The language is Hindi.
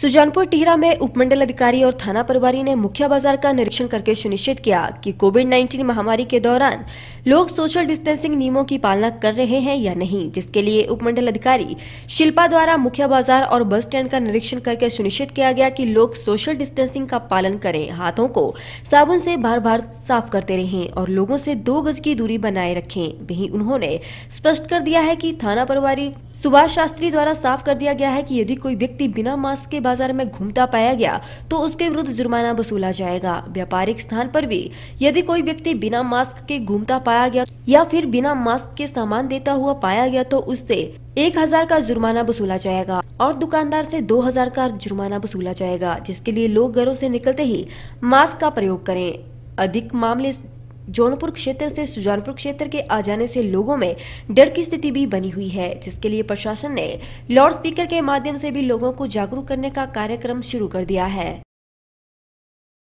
सुजानपुर टिहरा में उपमंडल अधिकारी और थाना प्रभारी ने मुखिया बाज़ार का निरीक्षण करके सुनिश्चित किया कि कोविड 19 महामारी के दौरान लोग सोशल डिस्टेंसिंग नियमों की पालना कर रहे हैं या नहीं, जिसके लिए उपमंडल अधिकारी शिल्पा द्वारा मुख्य बाज़ार और बस स्टैंड का निरीक्षण करके सुनिश्चित किया गया कि लोग सोशल डिस्टेंसिंग का पालन करें, हाथों को साबुन से बार बार साफ़ करते रहें और लोगों से दो गज की दूरी बनाए रखें। वहीं उन्होंने स्पष्ट कर दिया है कि थाना प्रभारी सुभाष शास्त्री द्वारा साफ़ कर दिया गया है कि यदि कोई व्यक्ति बिना मास्क के बाज़ार में घूमता पाया गया तो उसके विरुद्ध जुर्माना वसूला जाएगा। व्यापारिक स्थान पर भी यदि कोई व्यक्ति बिना मास्क के घूमता पाया गया या फिर बिना मास्क के सामान देता हुआ पाया गया तो उससे एक हज़ार का जुर्माना वसूला जाएगा और दुकानदार से दो हज़ार का जुर्माना वसूला जाएगा, जिसके लिए लोग घरों से निकलते ही मास्क का प्रयोग करें। अधिक मामले जौनपुर क्षेत्र से सुजानपुर क्षेत्र के आ जाने से लोगों में डर की स्थिति भी बनी हुई है, जिसके लिए प्रशासन ने लाउड स्पीकर के माध्यम से भी लोगों को जागरूक करने का कार्यक्रम शुरू कर दिया है।